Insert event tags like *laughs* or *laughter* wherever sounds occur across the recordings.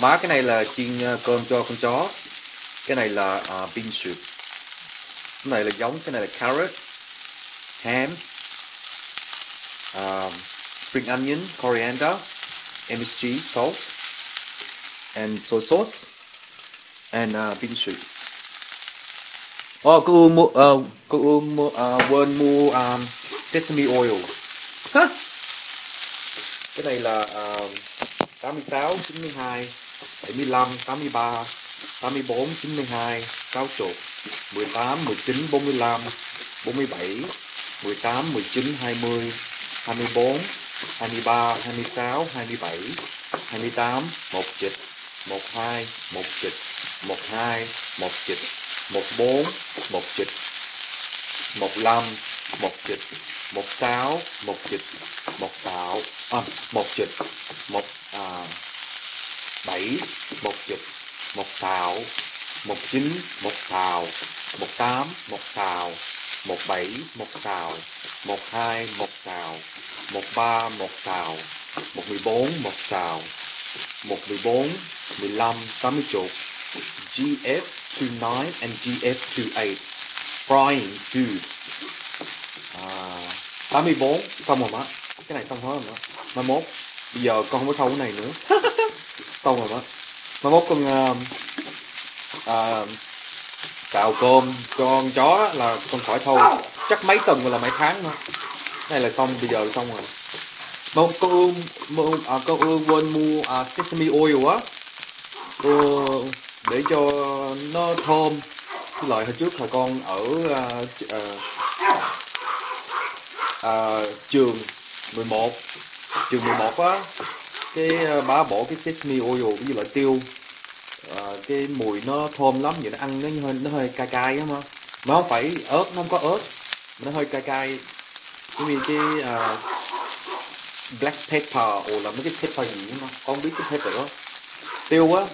má cái này là chiên ờ, cơm cho con chó cái này là uh, bean soup cái này là giống cái này là carrot ham um, spring onion coriander MSG salt and soy sauce and uh, bean soup Oh, cô Ương mua, uh, cô Ương mua, uh, quên mua um, sesame oil. Huh? Cái này là uh, 86, 92, 75, 83, 84, 92, 60, 18, 19, 45, 47, 18, 19, 20, 24, 23, 26, 27, 28, 1 chịch, 12, 1 chịch, 12, 1 chịch, 14, 1 chịch, 15, 1 chịch, 16, 1 chịch, 1 à, 1 chịch, 1 à, 7, 1 chịch, 1 một 19, 1 xào, 18, 1 xào, 17, 1 xào, 12, 1 xào, 13, 1 xào, 114, 1 xào, 114, 15, 80 chục, GF29 and GF28 frying food à, 84 xong rồi má. Cái này xong hết rồi má. Mai mốt bây giờ con không có sâu cái này nữa. *laughs* Xong rồi má mai mốt con uh, uh, xào cơm con chó là con khỏi thâu chắc mấy tuần rồi là mấy tháng nữa này là xong bây giờ là xong rồi. Mong con ương mua à, con ương quên mua à, sesame oil á. Cô để cho nó thơm. Cái loại hồi trước là con ở uh, uh, uh, trường 11 trường 11 á cái ờ, uh, bà bỏ cái sesame oil với loại tiêu. À, cái mùi nó thơm lắm vậy nó ăn nó hơi nó hơi cay cay á mà. Mà không phải ớt nó không có ớt mà nó hơi cay cay. Giống như cái uh, black pepper ồ là mấy cái pepper gì mà con không biết cái pepper đó. Tiêu quá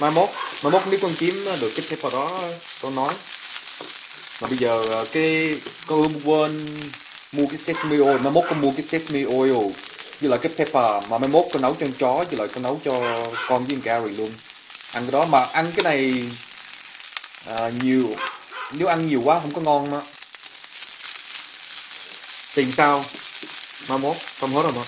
mai mốt mai mốt nếu con kiếm được cái pepper đó con nói. Mà bây giờ cái con quên mua cái sesame oil mai mốt con mua cái sesame oil với lại cái pepper mà mai mốt con nấu cho con chó với lại con nấu cho con với con Gary luôn. Ăn cái đó mà ăn cái này à, nhiều nếu ăn nhiều quá không có ngon mà tiền sao? Mai mốt không hết rồi mà.